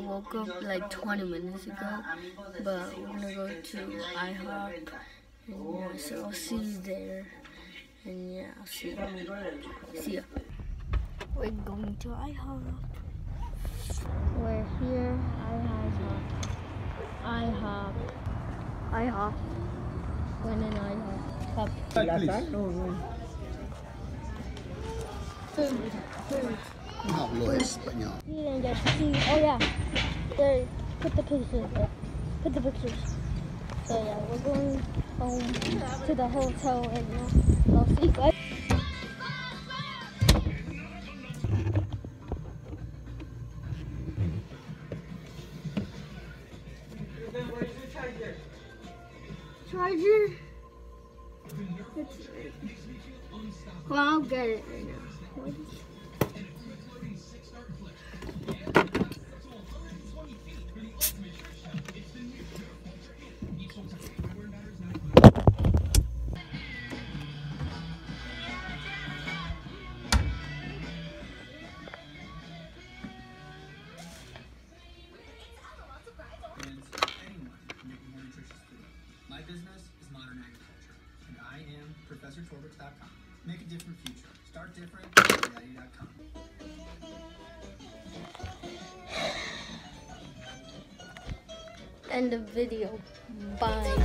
woke up like 20 minutes ago, but we're gonna go to IHOP, and yeah, so I'll see you there, and yeah, I'll see you. See ya. We're going to IHOP. We're here, IHOP. IHOP. IHOP. When in IHOP. Cup. Food. Food. See. Oh yeah, there. Put the pictures there. Put the pictures. So yeah, we're going home to the hotel and uh, I'll see you guys. Charger. It's. Well, I'll get it My business is modern agriculture, and I am ProfessorTorbix.com. Make a different future. Start different. Daddy.com. End of video. Bye.